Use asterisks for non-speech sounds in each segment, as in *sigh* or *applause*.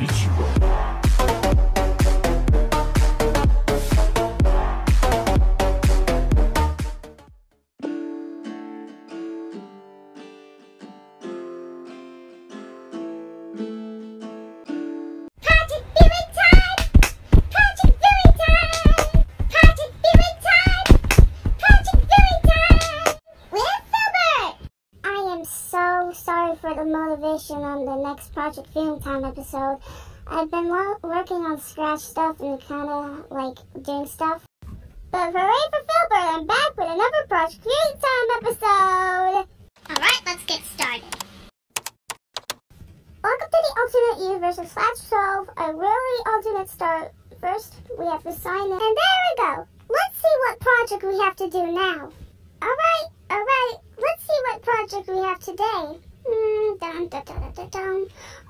Ichiro. For the motivation on the next Project Viewing Time episode. I've been wo- working on scratch stuff and kind of like doing stuff. But hooray for Filbert! I'm back with another Project Viewing Time episode! Alright, let's get started. Welcome to the alternate universe of Slatch 12, a really alternate start. First, we have to sign in. And there we go. Let's see what project we have to do now. Alright, alright. Let's see what project we have today.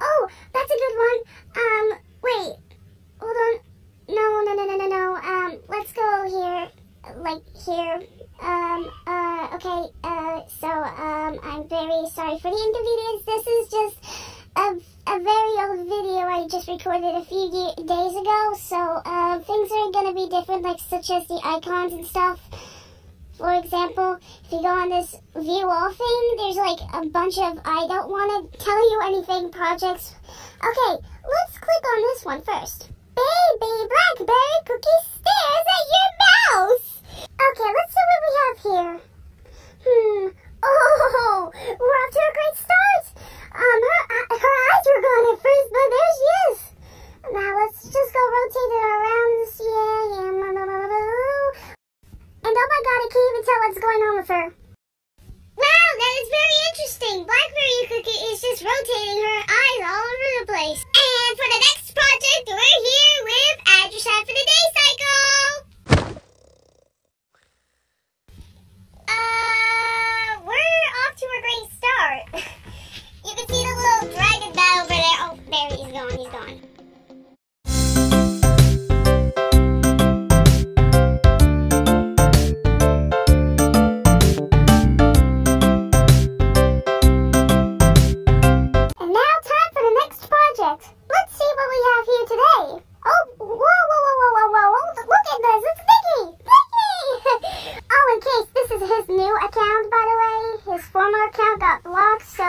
Oh, that's a good one. Um, wait. Hold on. No, no, no, no, no, no. Um, let's go here. Like here. Um, uh, okay, uh, so, um, I'm very sorry for the inconvenience. This is just a, a very old video I just recorded a few days ago, so uh, things are gonna be different, like such as the icons and stuff. For example, if you go on this view all thing, there's like a bunch of I don't want to tell you anything projects. Okay, let's click on this one first. Baby Blackberry Cookie stares at your mouse. Okay, let's see what we have here. Hmm. Oh, we're off to a great start. Um, her, uh, her eyes were gone at first, but there she is. Now let's just go rotate her around. Yeah, yeah. blah, blah, blah, blah. And oh my god, I can't even tell what's going on with.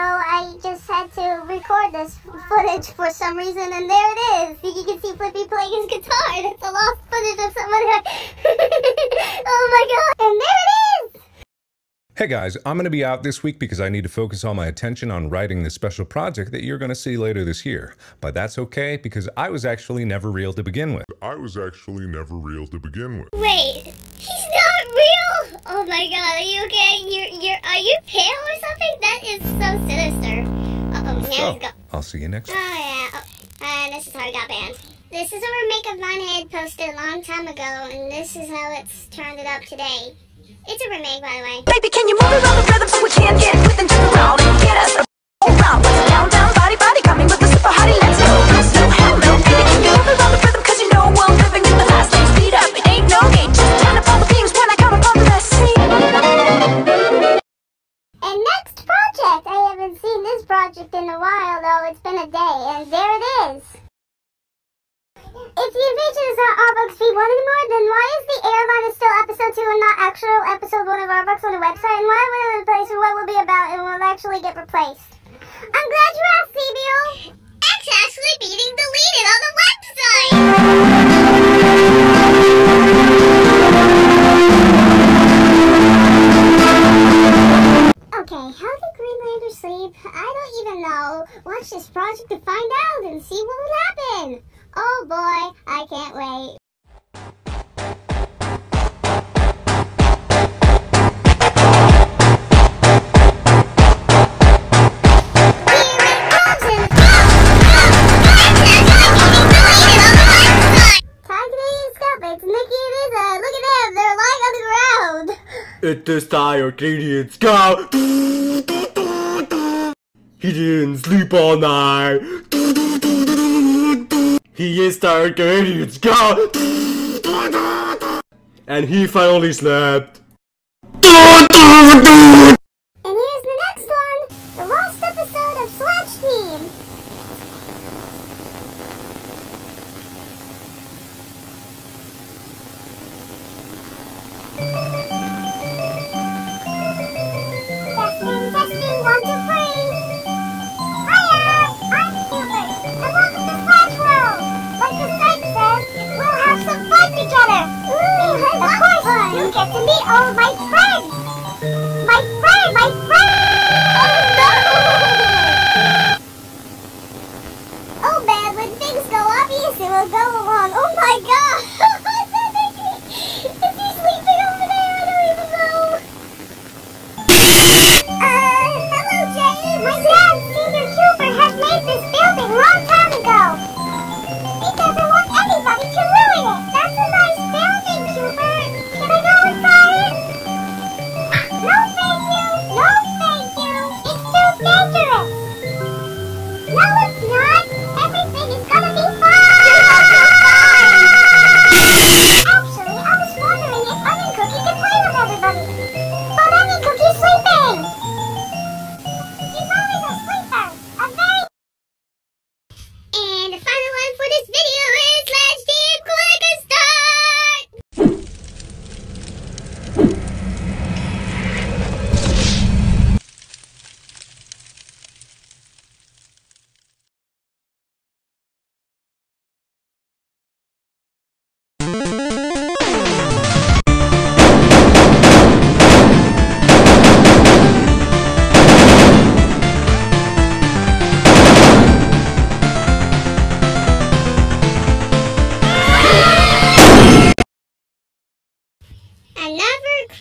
I just had to record this footage for some reason, and there it is. You can see Flippy playing his guitar. It's a lost footage of someone. *laughs* oh my god. And there it is. Hey guys, I'm going to be out this week because I need to focus all my attention on writing this special project that you're going to see later this year. But that's okay because I was actually never real to begin with. I was actually never real to begin with. Wait, he's not real. Oh my god, are you okay? You're, is so sinister. Uh oh, now So, he's got. I'll see you next Oh yeah, oh, and this is how I got banned. This is a remake of Minehead posted a long time ago, and this is how it's turned it up today. It's a remake, by the way. Baby, can you move around the rhythm so we can get with and jump around and get us around? Website? And why will it replace and what will be about and will actually get replaced? I'm glad you asked, CBO! It's actually being deleted on the website! Okay, how did Greenlander sleep? I don't even know. Watch this project to find out and see what will happen. Oh boy, I can't wait. Is tired Canadian go! He didn't sleep all night. He is tired Canadian Scout. And he finally slept. Bye, my.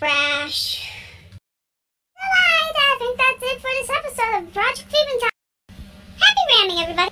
crash. Alright, I think that's it for this episode of Project Viewing Time. Happy ramming, everybody!